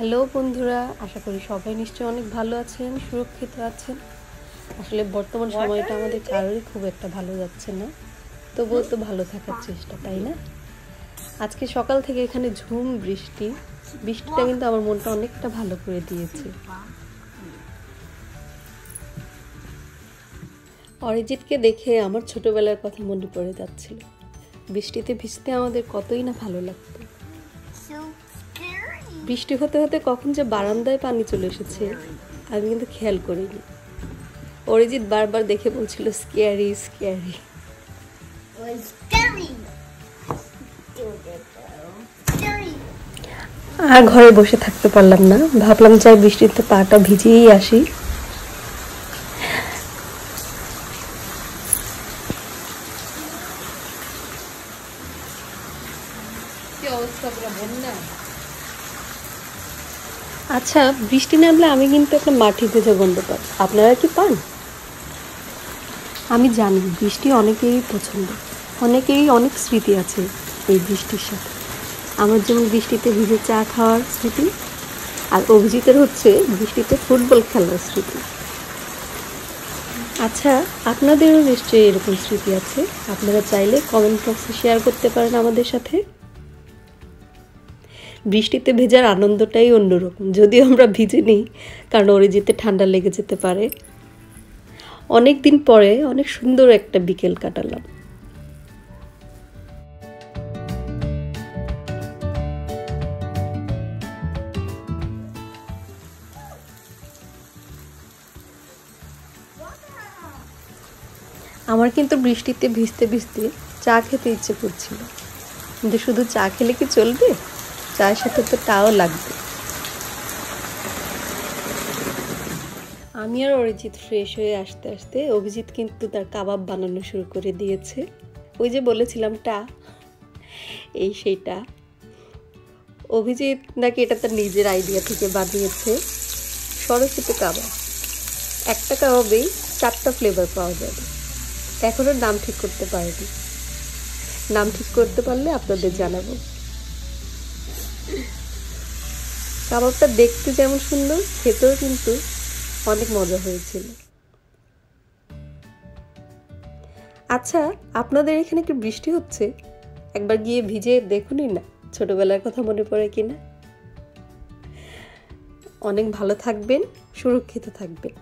Hello বন্ধুরা আশা করি সবাই নিশ্চয়ই অনেক ভালো আছেন সুরক্ষিত আছেন। আসলে বর্তমান সময়টা আমাদের কারোরই খুব একটা ভালো যাচ্ছে না। তবুও তো ভালো থাকার চেষ্টা তাই না? আজকে সকাল থেকে এখানে ঝুম বৃষ্টি। বৃষ্টিটা কিন্তু আমার মনটা অনেকটা ভালো করে দিয়েছে। অরিজিৎকে দেখে আমার ছোটবেলার কথা মনে পড়ে যাচ্ছিল। বৃষ্টিতে ভিজতে আমাদের কতই না ভালো লাগতো. বৃষ্টি হতে হতে কখন যে বারান্দায় পানি চলে এসেছে, আমি কিন্তু খেয়াল করিনি। অরিজিৎ বারবার দেখে বলছিল স্কেয়ারি স্কেয়ারি. আর ঘরে বসে থাকতে পারলাম না। ভাবলাম যাই বৃষ্টিতে পাটা ভিজিয়েই আসি। আচ্ছা বৃষ্টি নামলে আমি কিন্তু একটা মাটি ভেজা গন্ধ পাই। আপনারা কি পান? আমি জানি বৃষ্টি অনেকেরই পছন্দ। অনেকেরই অনেক স্মৃতি আছে এই বৃষ্টির সাথে। আমার যেমন বৃষ্টিতে ভিজে চা খাওয়ার স্মৃতি আর অভিজিতের হচ্ছে বৃষ্টিতে ফুটবল খেলার স্মৃতি। আচ্ছা আপনাদেরও নিশ্চয়ই এরকম স্মৃতি আছে? আপনারা চাইলে কমেন্ট বক্সে শেয়ার করতে পারেন আমাদের সাথে। বৃষ্টিতে ভেজার আনন্দটাই অন্যরকম। যদিও আমরা ভিজে নিই, কারণ অরিজিতে ঠান্ডা লেগে যেতে পারে। অনেক দিন পরে অনেক সুন্দর একটা বিকেল কাটালাম। আমার কিন্তু বৃষ্টিতে ভিজতে ভিজতে চা খেতে ইচ্ছে করছিল। কিন্তু শুধু চা খেলে কি চলবে? চায়ের সাথে তো টাও লাগবে। আমি আর অরিজিৎ ফ্রেশ হয়ে আসতে আসতে অভিজিৎ কিন্তু তার কাবাব বানানো শুরু করে দিয়েছে। ওই যে বলেছিলাম টা, এই সেইটা। অভিজিৎ নাকি এটা তার নিজের আইডিয়া থেকে বানিয়েছে। সরস্বতী কাবাব। একটা কাবাবেই চারটা ফ্লেভার পাওয়া যাবে। এখনও নাম ঠিক করতে পারেনি। নাম ঠিক করতে পারলে আপনাদের জানাব। কাবাবটা দেখতে যেমন সুন্দর, খেতেও কিন্তু অনেক মজা হয়েছিল। আচ্ছা আপনাদের এখানে কি বৃষ্টি হচ্ছে? একবার গিয়ে ভিজে দেখুনই না, ছোটবেলার কথা মনে পড়ে কিনা? অনেক ভালো থাকবেন, সুরক্ষিত থাকবেন।